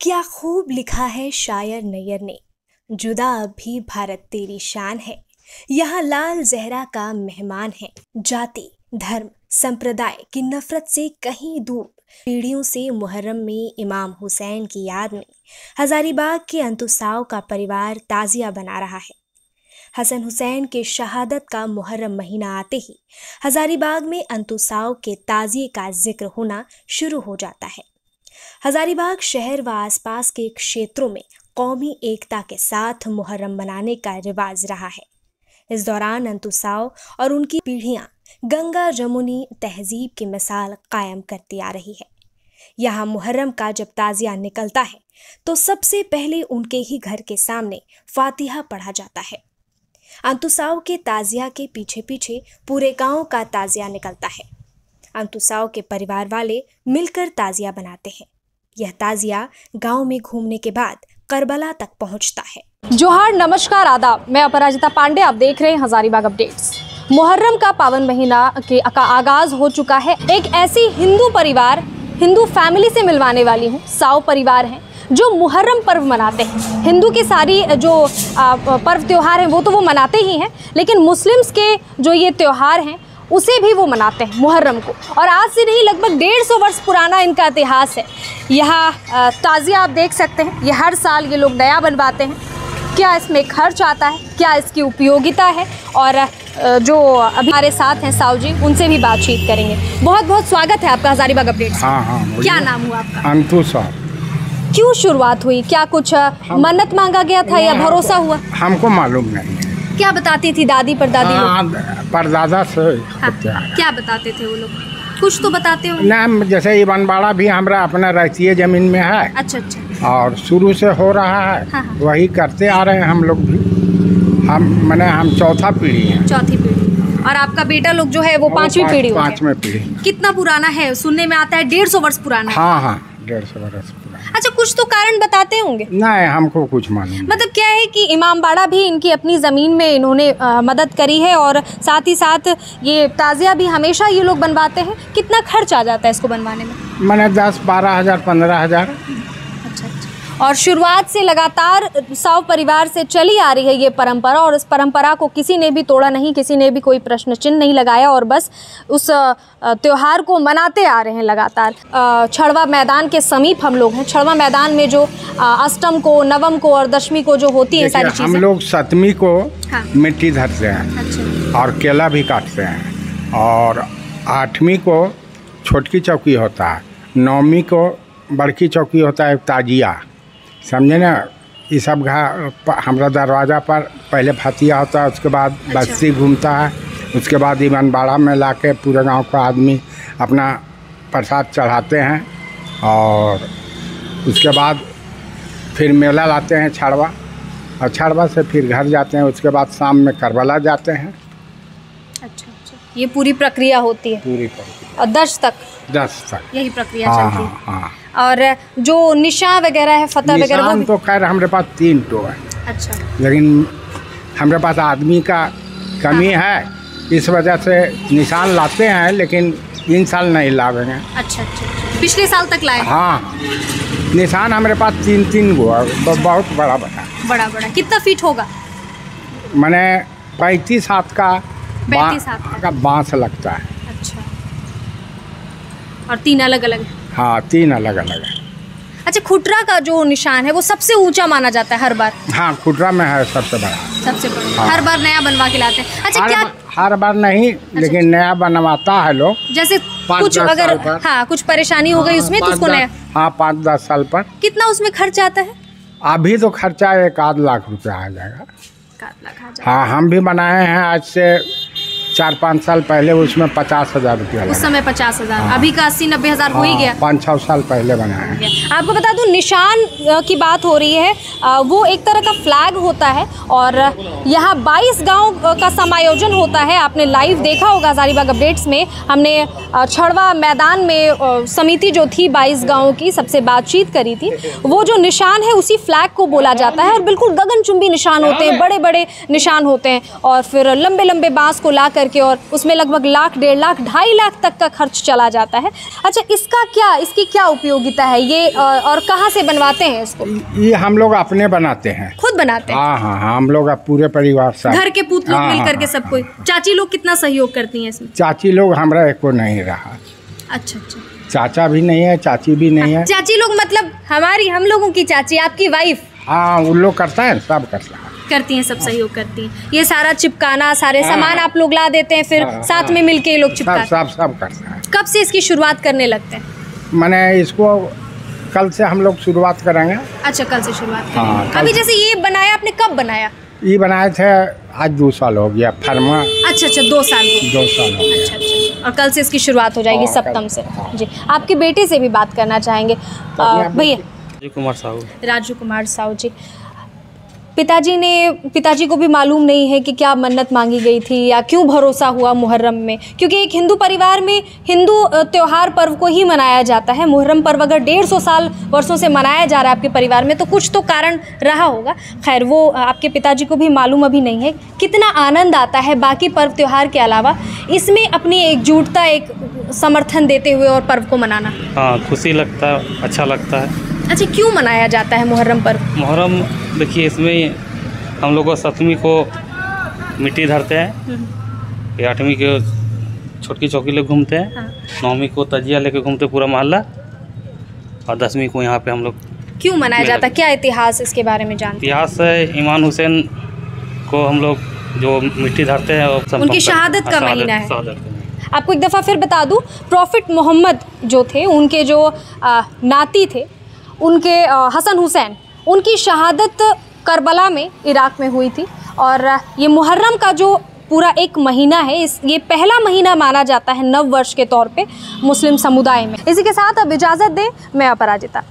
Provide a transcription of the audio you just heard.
क्या खूब लिखा है शायर नैयर ने? जुदा अब भी भारत तेरी शान है। यहाँ लाल जहरा का मेहमान है। जाति, धर्म, संप्रदाय की नफरत से कहीं दूर। पीढ़ियों से मुहर्रम में इमाम हुसैन की याद में हजारीबाग के अंतुसाव का परिवार ताजिया बना रहा है। हसन हुसैन के शहादत का मुहर्रम महीना आते ही हजारीबाग में अंतुसाव के ताजिए का ज़िक्र होना शुरू हो जाता है। हजारीबाग शहर व आसपास के क्षेत्रों में कौमी एकता के साथ मुहर्रम मनाने का रिवाज रहा है। इस दौरान अंतुसाव और उनकी पीढ़ियाँ गंगा जमुनी तहजीब की मिसाल कायम करती आ रही है। यहाँ मुहर्रम का जब ताजिया निकलता है तो सबसे पहले उनके ही घर के सामने फातिहा पढ़ा जाता है। अंतुसाव के ताजिया के पीछे पीछे पूरे गाँव का ताजिया निकलता है। अंतुसाव के परिवार वाले मिलकर ताजिया बनाते हैं। यह ताजिया गाँव में घूमने के बाद करबला तक पहुँचता है। जोहार, नमस्कार, आदाब। मैं अपराजिता पांडे, आप देख रहे हैं हजारीबाग अपडेट्स। मुहर्रम का पावन महीना के का आगाज़ हो चुका है। एक ऐसी हिंदू परिवार, हिंदू फैमिली से मिलवाने वाली हूँ। साव परिवार हैं, जो मुहर्रम पर्व मनाते हैं। हिंदू की सारी जो पर्व त्यौहार हैं, वो तो वो मनाते ही हैं, लेकिन मुस्लिम्स के जो ये त्यौहार हैं उसे भी वो मनाते हैं मुहर्रम को। और आज से नहीं लगभग डेढ़ सौ वर्ष पुराना इनका इतिहास है। यहाँ ताज़िया आप देख सकते हैं ये हर साल ये लोग नया बनवाते हैं। क्या इसमें खर्च आता है क्या इसकी उपयोगिता है? और जो अभी हमारे साथ हैं साहु जी उनसे भी बातचीत करेंगे। बहुत बहुत स्वागत है आपका हजारीबाग अपडेट हाँ हाँ क्या नाम हुआ आपका? अंतु साहब। क्यों शुरुआत हुई? क्या कुछ मन्नत मांगा गया था या भरोसा हुआ? हमको मालूम नहीं। क्या बताती थी दादी पर दादी हाँ, परदादा से हाँ, क्या बताते थे वो लोग? कुछ तो बताते हो। ना जैसे ये बनबाड़ा भी हमारा अपना रहती है ज़मीन में है। अच्छा अच्छा। और शुरू से हो रहा है हाँ, हाँ। वही करते आ रहे हैं हम लोग भी। हम मैंने हम चौथा पीढ़ी है। चौथी पीढ़ी। और आपका बेटा लोग जो है वो पांचवी पीढ़ी पांचवी पीढ़ी। कितना पुराना है? सुनने में आता है डेढ़ सौ वर्ष पुराना। हाँ हाँ डेढ़ सौ पुराना। अच्छा कुछ तो कारण बताते होंगे। नहीं हमको कुछ मालूम मतलब क्या है कि इमामबाड़ा भी इनकी अपनी ज़मीन में इन्होंने आ, मदद करी है और साथ ही साथ ये ताज़िया भी हमेशा ये लोग बनवाते हैं। कितना खर्च आ जाता है इसको बनवाने में? मैंने दस बारह हज़ार पंद्रह हज़ार। और शुरुआत से लगातार साव परिवार से चली आ रही है ये परंपरा और इस परंपरा को किसी ने भी तोड़ा नहीं किसी ने भी कोई प्रश्न चिन्ह नहीं लगाया और बस उस त्यौहार को मनाते आ रहे हैं लगातार। छड़वा मैदान के समीप हम लोग हैं। छड़वा मैदान में जो अष्टम को नवम को और दशमी को जो होती है सारी हम लोग सतमी को हाँ। मिट्टी धरते हैं अच्छा। और केला भी काटते हैं और आठवीं को छोटकी चौकी होता है नौवीं को बड़की चौकी होता है ताजिया। समझे ना? ये सब घर हमारा दरवाज़ा पर पहले फतिया होता है उसके बाद अच्छा। बस्ती घूमता है। उसके बाद इमनबाड़ा में ला के पूरे गाँव का आदमी अपना प्रसाद चढ़ाते हैं और उसके बाद फिर मेला लाते हैं छड़वा। और छड़वा से फिर घर जाते हैं उसके बाद शाम में करबला जाते हैं। अच्छा अच्छा। ये पूरी प्रक्रिया होती है? पूरी प्रक्रिया। और दस तक? दस तक। यही प्रक्रिया हाँ? हाँ हाँ। और जो निशान वगैरह है फतह वगैरह तो खैर हमारे पास तीन टो है। अच्छा। लेकिन हमारे पास आदमी का कमी है। इस वजह से निशान लाते हैं लेकिन इन साल नहीं लावेंगे अच्छा अच्छा अच्छा। पिछले साल तक लाए? हाँ। निशान हमारे पास तीन तीन गो है बहुत बड़ा बड़ा बड़ा बड़ा। कितना फीट होगा? मैंने पैंतीस हाथ का 35 हाथ। का। बाँस लगता है। अच्छा। और तीन अलग अलग हाँ तीन अलग अलग है अच्छा खुटरा का जो निशान है वो सबसे ऊँचा माना जाता है हर बार? हाँ खुटरा में है सबसे बड़ा। सबसे बड़ा। हाँ। हर बार नया बनवा के लाते हैं। अच्छा हर, क्या बार, हर बार नहीं अच्छा, लेकिन नया बनवाता है लोग। जैसे कुछ अगर हाँ कुछ परेशानी हो गई उसमें तो उसको नया हाँ पाँच दस साल पर। कितना उसमें खर्च आता है? अभी तो खर्चा एक आध लाख रुपया आ जाएगा। हाँ हम भी बनाए हैं आज से चार पाँच साल पहले उसमें पचास हज़ार रुपया। उस समय पचास हज़ार। हाँ। अभी का अस्सी नब्बे हज़ार हो ही गया हाँ, पाँच छः साल पहले बनाए हैं। आपको बता दूँ निशान की बात हो रही है। वो एक तरह का फ्लैग होता है और यहाँ 22 गाँव का समायोजन होता है। आपने लाइव देखा होगा हजारीबाग अपडेट्स में। हमने छड़वा मैदान में समिति जो थी बाईस गाँव की सबसे बातचीत करी थी। वो जो निशान है उसी फ्लैग को बोला जाता है और बिल्कुल गगनचुंबी निशान होते हैं। बड़े बड़े निशान होते हैं और फिर लंबे लंबे बाँस को ला करके सके और उसमें लगभग लाख डेढ़ लाख ढाई लाख तक का खर्च चला जाता है। अच्छा इसका क्या इसकी क्या उपयोगिता है? ये और कहाँ से बनवाते हैं इसको? ये हम लोग अपने बनाते हैं। खुद बनाते हैं? हाँ हाँ हाँ हम लोग पूरे परिवार से घर के पूत लोग हाँ, मिल करके हाँ, सब कोई। चाची लोग कितना सहयोग करती हैं इसमें? चाची लोग हमारा एको नहीं रहा। अच्छा अच्छा। चाचा भी नहीं है चाची भी नहीं है। चाची लोग मतलब हमारी हम लोगों की चाची आपकी वाइफ हाँ उन लोग करता है सब करता है। करती हैं सब सहयोग करती हैं। ये सारा चिपकाना सारे हाँ। सामान आप लोग ला देते हैं फिर हाँ, साथ हाँ। में मिलके ये लोग सब सब करता हैं। कब से इसकी शुरुआत करने लगते हैं? मैंने इसको कल से हम लोग शुरुआत करेंगे। अच्छा कल से शुरुआत करें हाँ, अभी जैसे ये बनाया आपने कब बनाया? ये बनाए थे आज दो साल हो गया फरमा अच्छा अच्छा दो साल हो दो साल हो गया अच्छा अच्छा। और कल से इसकी शुरुआत हो जाएगी सप्तम से। जी आपके बेटे से भी बात करना चाहेंगे। भैया। जी कुमार साहू। राजू कुमार साहू जी। पिताजी ने, पिताजी को भी मालूम नहीं है कि क्या मन्नत मांगी गई थी या क्यों भरोसा हुआ मुहर्रम में। क्योंकि एक हिंदू परिवार में हिंदू त्यौहार पर्व को ही मनाया जाता है। मुहर्रम पर्व अगर डेढ़ सौ साल वर्षों से मनाया जा रहा है आपके परिवार में तो कुछ तो कारण रहा होगा। खैर, वो आपके पिताजी को भी मालूम अभी नहीं है। कितना आनंद आता है बाकी पर्व त्यौहार के अलावा इसमें अपनी एकजुटता, एक समर्थन देते हुए और पर्व को मनाना। हाँ खुशी लगता है अच्छा लगता है। अच्छा क्यों मनाया जाता है मुहर्रम पर्व मुहर्रम देखिए इसमें हम लोग सप्तमी को मिट्टी धरते हैं फिर आठवीं के छोटकी चौकी ले घूमते हैं हाँ। नौवीं को तजिया लेके घूमते पूरा मोहल्ला और दसवीं को यहाँ पे हम लोग क्यों मनाया जाता है क्या इतिहास इसके बारे में जानते हैं इतिहास है इमाम हुसैन को हम लोग जो मिट्टी धरते हैं उनकी शहादत का हाँ, महीना है। आपको एक दफ़ा फिर बता दूँ प्रॉफिट मोहम्मद जो थे उनके जो आ, नाती थे उनके हसन हुसैन, उनकी शहादत करबला में इराक में हुई थी और ये मुहर्रम का जो पूरा एक महीना है, इस, ये पहला महीना माना जाता है नव वर्ष के तौर पे मुस्लिम समुदाय में। इसी के साथ अब इजाज़त दें, मैं अपराजिता